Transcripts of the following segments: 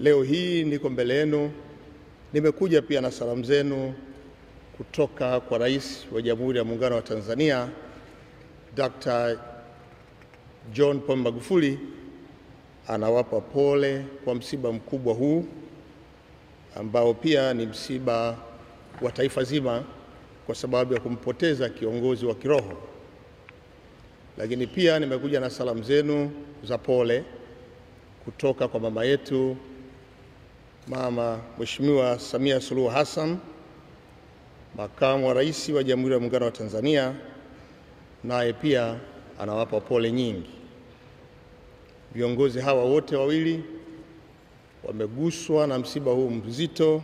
Leo hii niko mbele yenu, nimekuja pia na salamu zenu kutoka kwa Rais wa Jamhuri ya Muungano wa Tanzania Dr. John Pombe Magufuli. Anawapa pole kwa msiba mkubwa huu ambao pia ni msiba wa taifa zima kwa sababu ya kumpoteza kiongozi wa kiroho. Lakini pia nimekuja na salamu zenu za pole kutoka kwa mama yetu Mama Mheshimiwa Samia Suluhu Hassan, makamu wa rais wa Jamhuri ya Muungano wa Tanzania, naye pia anawapa pole nyingi. Viongozi hawa wote wawili wameguswa na msiba huu mzito,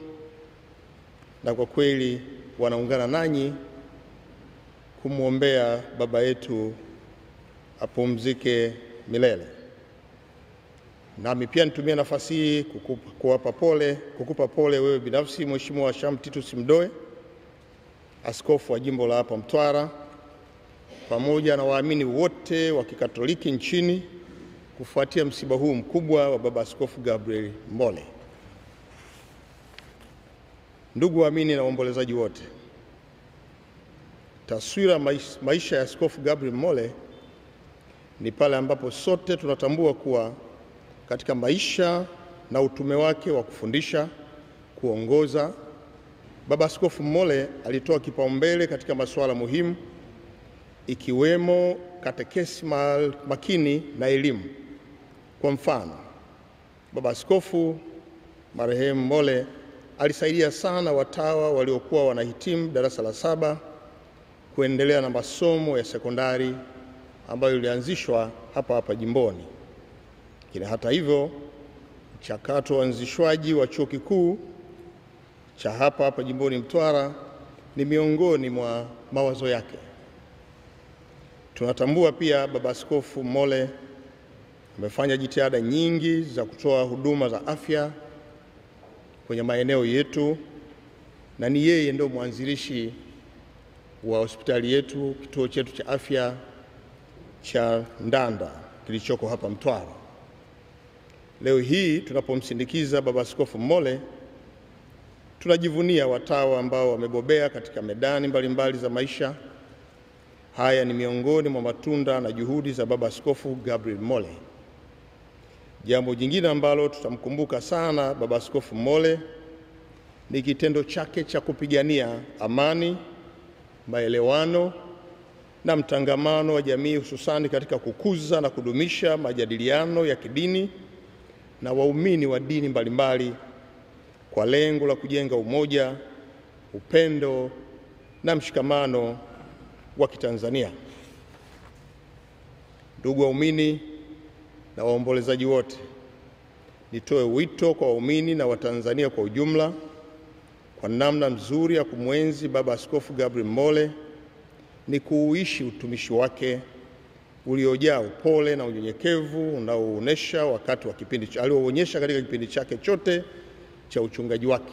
na kwa kweli wanaungana nanyi kumwombea baba yetu apumzike milele. Nami pia nitumie nafasi hii kuwapa pole, kukupa pole wewe binafsi Mheshimiwa Sham Titus Mdoe, askofu wa jimbo la hapa Mtwara, pamoja na waamini wote wa Kikatoliki nchini kufuatia msiba huu mkubwa wa baba Askofu Gabriel Mbole. Ndugu waamini na waombolezaji wote, taswira maisha ya Askofu Gabriel Mole ni pale ambapo sote tunatambua kuwa katika maisha na utume wake wa kufundisha, kuongoza, Baba Askofu Mole alitoa kipaumbele katika masuala muhimu ikiwemo katekesi makini na elimu. Kwa mfano, Baba Askofu marehemu Mole alisaidia sana watawa waliokuwa wanahitimu darasa la saba kuendelea na masomo ya sekondari ambayo ilianzishwa hapa hapa jimboni. Lakini hata hivyo, mchakato wa uanzishwaji wa chuo kikuu cha hapa hapa jimboni Mtwara ni miongoni mwa mawazo yake. Tunatambua pia Baba Askofu Mole amefanya jitihada nyingi za kutoa huduma za afya kwenye maeneo yetu, na ni yeye ndio mwanzilishi wa hospitali yetu, kituo chetu cha afya cha Ndanda kilichoko hapa Mtwara. Leo hii tunapomsindikiza Baba Askofu Mole, tunajivunia watawa ambao wamebobea katika medani mbalimbali mbali za maisha. Haya ni miongoni mwa matunda na juhudi za Baba Askofu Gabriel Mole. Jambo jingine ambalo tutamkumbuka sana Baba Askofu Mole ni kitendo chake cha kupigania amani, maelewano na mtangamano wa jamii, hususani katika kukuza na kudumisha majadiliano ya kidini na waumini wa dini mbalimbali kwa lengo la kujenga umoja, upendo na mshikamano wa Kitanzania. Ndugu waumini na waombolezaji wote, nitoe wito kwa waumini na Watanzania kwa ujumla kwa namna nzuri ya kumwenzi Baba Askofu Gabriel Mole ni kuuishi utumishi wake uliojaa upole na unyenyekevu unaoonyesha wakati wa kipindi alioonyesha katika kipindi chake chote cha uchungaji wake.